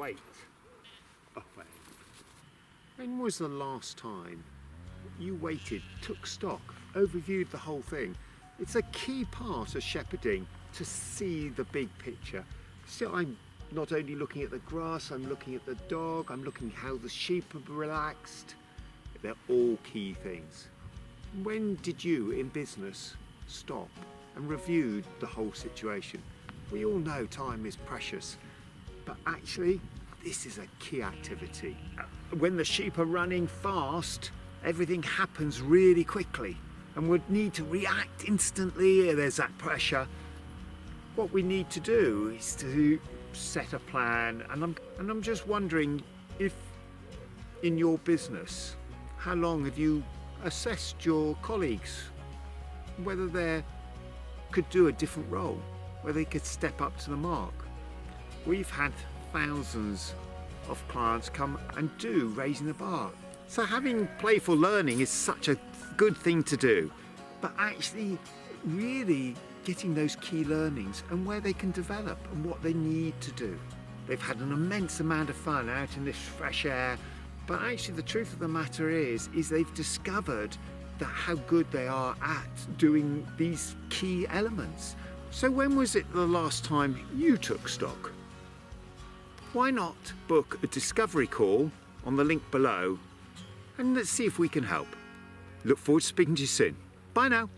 Oh, wait away. When was the last time you waited, took stock, overviewed the whole thing? It's a key part of shepherding to see the big picture. So I'm not only looking at the grass, I'm looking at the dog, I'm looking how the sheep are relaxed. They're all key things. When did you in business stop and reviewed the whole situation? We all know time is precious, but actually this is a key activity. When the sheep are running fast, everything happens really quickly and would need to react instantly. There's that pressure. What we need to do is to set a plan, and I'm, and I'm just wondering if in your business, how long have you assessed your colleagues, whether they could do a different role, whether they could step up to the mark? We've had thousands of clients come and do Raising the Baa. So having playful learning is such a good thing to do, but actually really getting those key learnings and where they can develop and what they need to do. They've had an immense amount of fun out in this fresh air, but actually the truth of the matter is, is they've discovered that how good they are at doing these key elements. So when was it the last time you took stock? Why not book a discovery call on the link below and let's see if we can help. Look forward to speaking to you soon. Bye now.